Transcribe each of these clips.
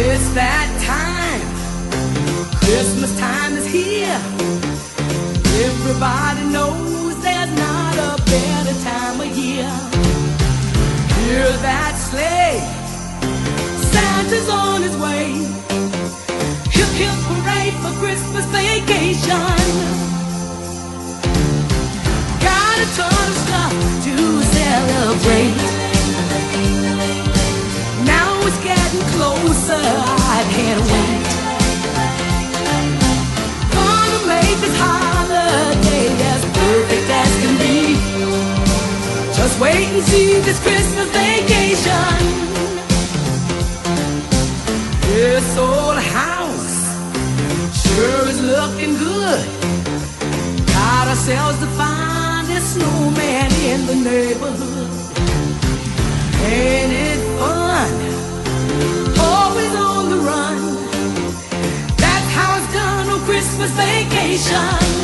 It's that time. Christmas time is here. Everybody knows there's not a better time of year. Hear that sleigh. Santa's on his way. Hip hip parade for Christmas vacation. Closer, I can't wait. Gonna make this holiday as perfect as can be. Just wait and see this Christmas vacation. This old house sure is looking good. Got ourselves the finest snowman in the neighborhood. Vacation.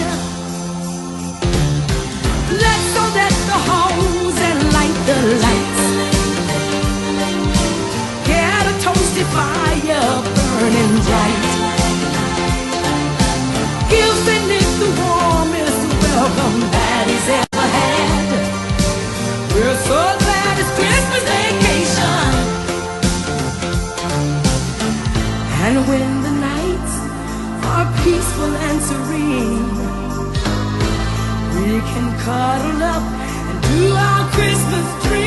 Peaceful and serene, we can cuddle up and do our Christmas dreaming.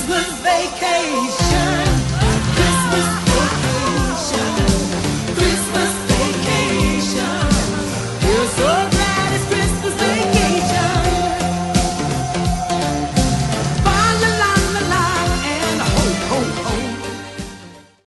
Christmas vacation.